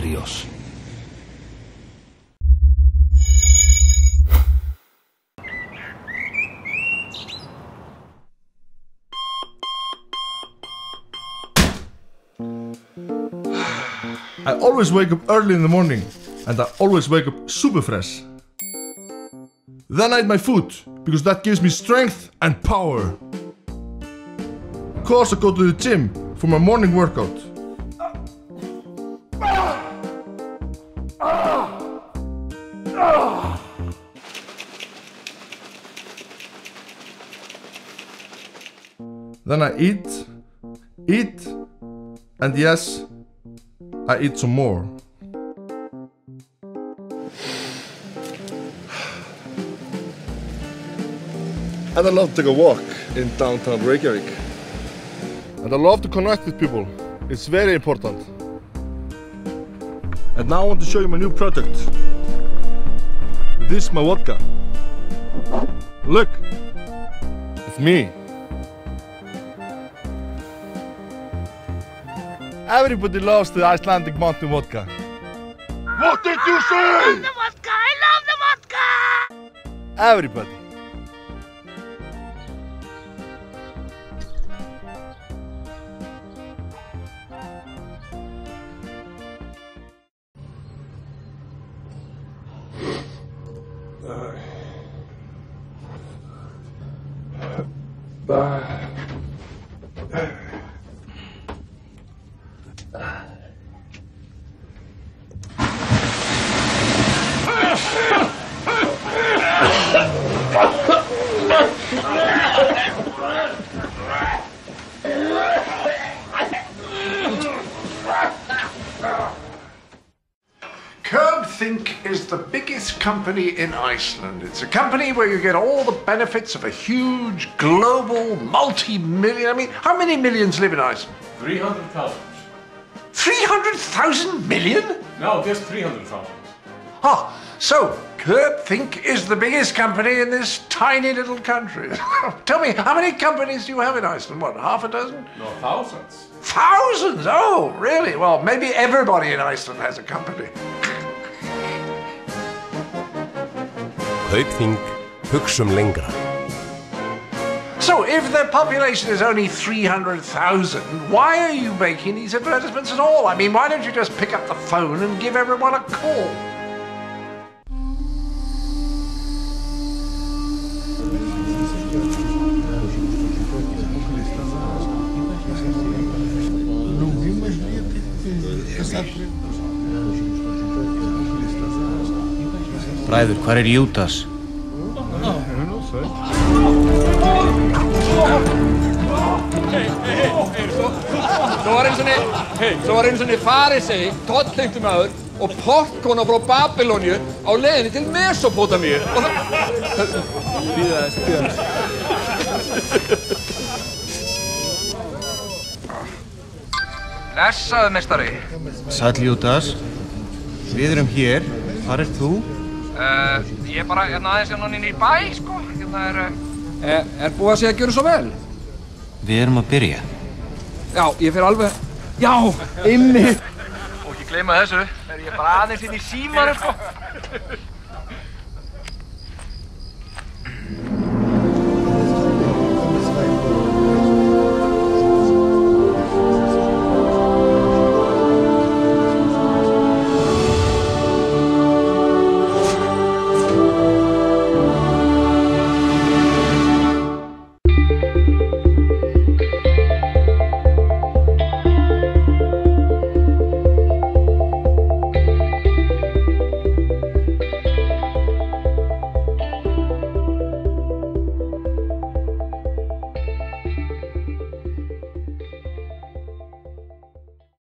serious. I always wake up early in the morning and I always wake up super fresh. Then I eat my food because that gives me strength and power. Of course, I go to the gym for my morning workout. Then I eat, eat, and yes, I eat some more. And I love to take a walk in downtown Reykjavik. And I love to connect with people. It's very important. And now I want to show you my new product. This is my vodka. Look, it's me. Everybody loves the Icelandic mountain vodka. What did you say? I love The vodka! I love the vodka! Everybody. Kaupthing is the biggest company in Iceland. It's a company where you get all the benefits of a huge, global, multi-million. I mean, how many millions live in Iceland? 300,000. 300,000 million? No, just 300,000. Ah, so Kaupthing is the biggest company in this tiny little country. Tell me, how many companies do you have in Iceland? What, half a dozen? No, thousands. Thousands? Oh, really? Well, maybe everybody in Iceland has a company. Kaupþing, hugsum lengra. So, if the population is only 300,000, why are you making these advertisements at all? I mean, why don't you just pick up the phone and give everyone a call? Bræður, hvar er Júdas? Svo var eins og niður, svo var eins og niður farisei, tollheimtum aður og portkona frá Babilóniu á leiðinni til Mesopotamíu. Býða þess, býða þess. Blessaðu, mestari. Sæll Júdas. Við erum hér. Hvar er þú? Uh, ég er bara hérna aðeins hérna inn í bæ, sko. Hérna er... Uh, Er, er búið að segja að gjöra svo vel? Við erum að byrja. Já, ég fyrir alveg... Já, inni! og ekki gleyma þessu, er ég bara aðeins inn í símanum, sko.